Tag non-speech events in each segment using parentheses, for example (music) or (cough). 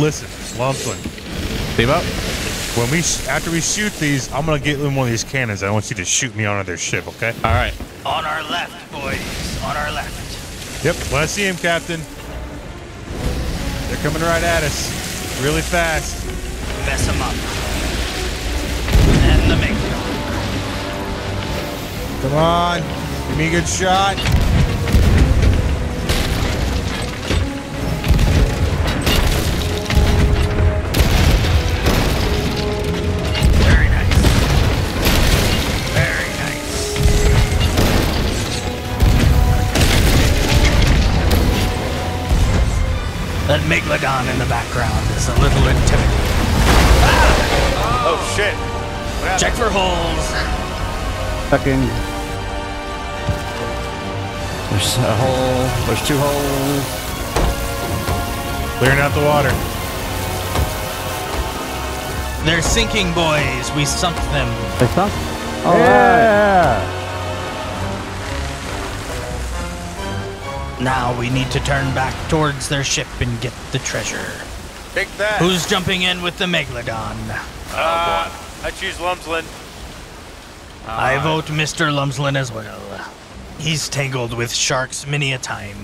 Listen, Lumsden. Steve up. When we after we shoot these, I'm gonna get in one of these cannons. I want you to shoot me onto their ship, okay? All right. On our left, boys. On our left. Yep. When I see him, Captain. They're coming right at us, really fast. Mess them up. And the make. Come on, give me a good shot. That Megalodon in the background is a little intimidating. Oh shit. Check for holes. Fucking. There's a hole. There's two holes. Clearing out the water. They're sinking, boys. We sunk them. They sunk. All right. Now we need to turn back towards their ship and get the treasure. Take that. Who's jumping in with the Megalodon? Uh, I choose Lumsland. I vote Mr. Lumslen as well. He's tangled with sharks many a time.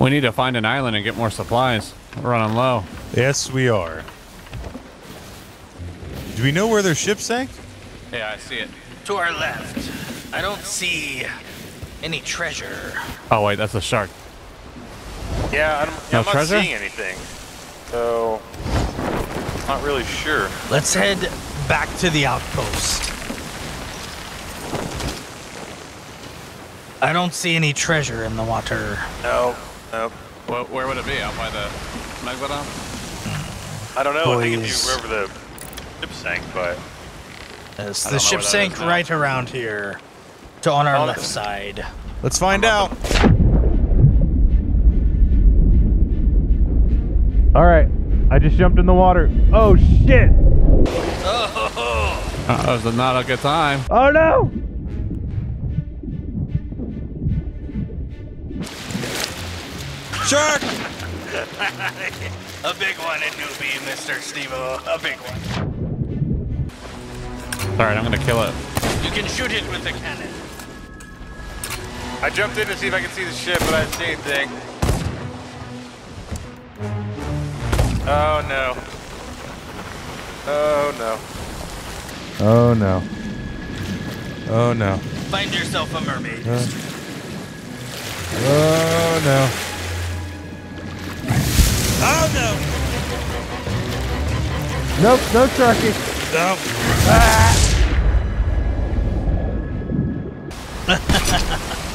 We need to find an island and get more supplies. We're running low. Yes, we are. Do we know where their ship sank? Yeah, I see it. To our left. I don't see any treasure. Oh wait, that's a shark. Yeah, I'm, No I'm not treasure? seeing anything. So, not really sure. Let's head back to the outpost. I don't see any treasure in the water. No, no. Well, where would it be? Out by the megalodon? I don't know. I think Boys. it'd be wherever the ship sank, but Yes, the ship sank right around here. To on our On left side. Let's find out. All right, I just jumped in the water. Oh shit! Oh, (laughs) that was not a good time. Oh no! Shark! (laughs) a big one in newbie, Mr. Stevo. A big one. All right, I'm gonna kill it. You can shoot it with the cannon. I jumped in to see if I could see the ship, but I didn't see anything. Oh no. Oh no. Oh no. Oh no. Find yourself a mermaid. Uh. Oh no. Oh no! Nope, no sharky. No. (laughs)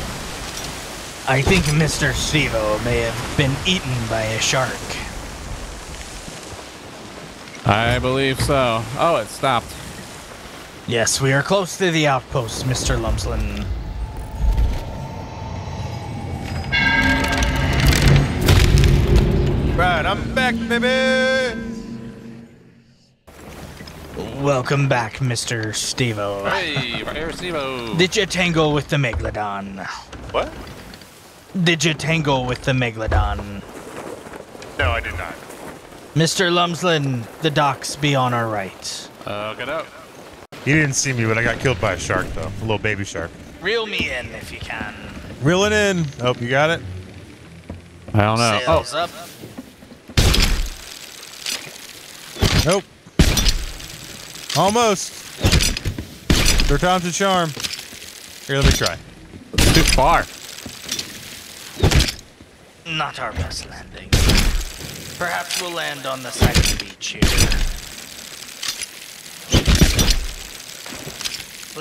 I think Mr. Stevo may have been eaten by a shark. I believe so. Oh, it stopped. Yes, we are close to the outpost, Mr. Lumslen. Right, I'm back, baby. Welcome back, Mr. Stevo. Hey, right here, Stevo. Did you tangle with the Megalodon? What? Did you tangle with the Megalodon? No, I did not. Mr. Lumslen, the docks be on our right. Uh, get out. He didn't see me, but I got killed by a shark though. A little baby shark. Reel me in if you can. Reel it in. Oh, you got it? I don't know. Oh, Sails up. Nope. Almost. Third time's a charm. Here, let me try. too far. Not our best landing. Perhaps we'll land on the side of the beach here.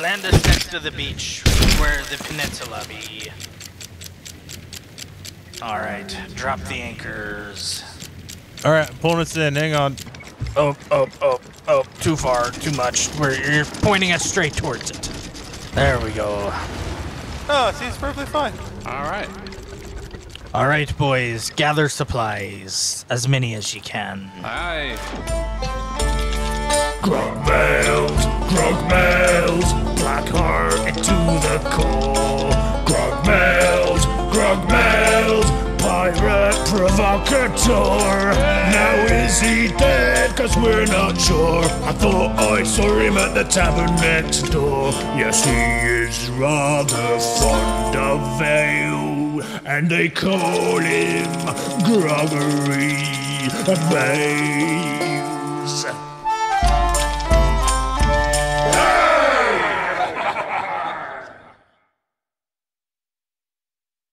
Land us next to the beach, where the peninsula be. Alright, drop the anchors. All right, pulling us in. Hang on. Oh, oh, oh, oh, too far, too much. Where you're pointing us straight towards it. There we go. Oh, see, it's perfectly fine. All right. All right, boys, gather supplies, as many as you can. Aye. Grogmayles, Grogmayles, black heart into the core. Grogmayles, Grogmayles, pirate provocateur. Now Is he dead? Cause we're not sure. I thought I saw him at the tavern next door. Yes, he is rather fond of ale, and they call him Gregory Bays.